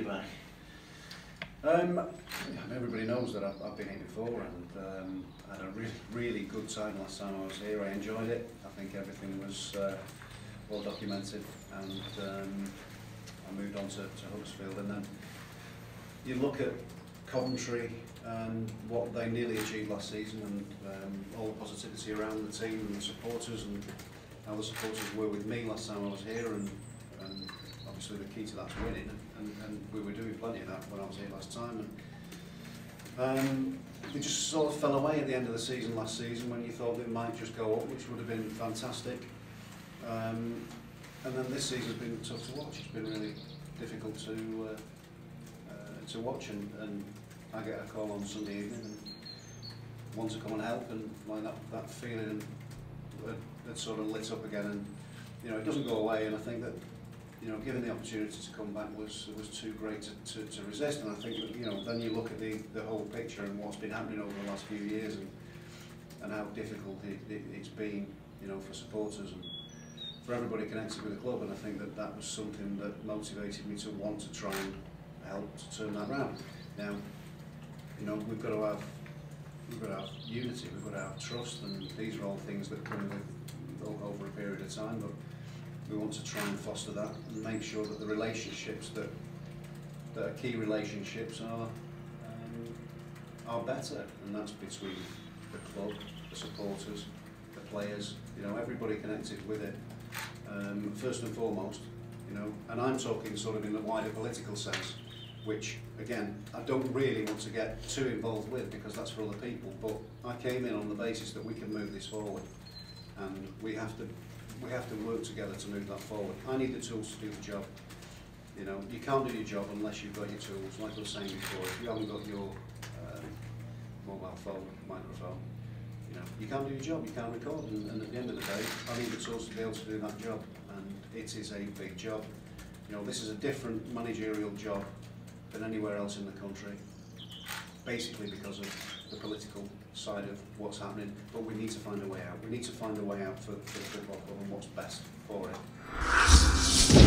back? Um, everybody knows that I've, I've been here before and um, I had a really, really good time last time I was here. I enjoyed it. I think everything was uh, well documented and um, I moved on to, to Huddersfield and then you look at Coventry and what they nearly achieved last season and um, all the positivity around the team and the supporters and how the supporters were with me last time I was here and, and obviously the key to that's winning and, and we were doing plenty of that when I was here last time and um, just sort of fell away at the end of the season last season when you thought it might just go up which would have been fantastic. Um, and then this season's been tough to watch. It's been really difficult to uh, uh, to watch and, and I get a call on Sunday evening and want to come and help and like that, that feeling had sort of lit up again and you know it doesn't go away and I think that you know given the opportunity to come back was was too great to, to, to resist and I think you know then you look at the, the whole picture and what's been happening over the last few years and and how difficult it, it, it's been you know for supporters and for everybody connected with the club and I think that that was something that motivated me to want to try and help to turn that around. Now, you know, we've got to have we've got to have unity, we've got to have trust, and these are all things that come with over a period of time. But we want to try and foster that and make sure that the relationships that that are key relationships are um, are better, and that's between the club, the supporters, the players. You know, everybody connected with it. Um, first and foremost, you know, and I'm talking sort of in the wider political sense which again I don't really want to get too involved with because that's for other people but I came in on the basis that we can move this forward and we have to we have to work together to move that forward. I need the tools to do the job. You know you can't do your job unless you've got your tools like I was saying before if you haven't got your um, mobile phone microphone you know you can't do your job you can't record and, and at the end of the day I need the tools to be able to do that job and it is a big job. You know this is a different managerial job than anywhere else in the country, basically because of the political side of what's happening, but we need to find a way out. We need to find a way out for, for the football club and what's best for it.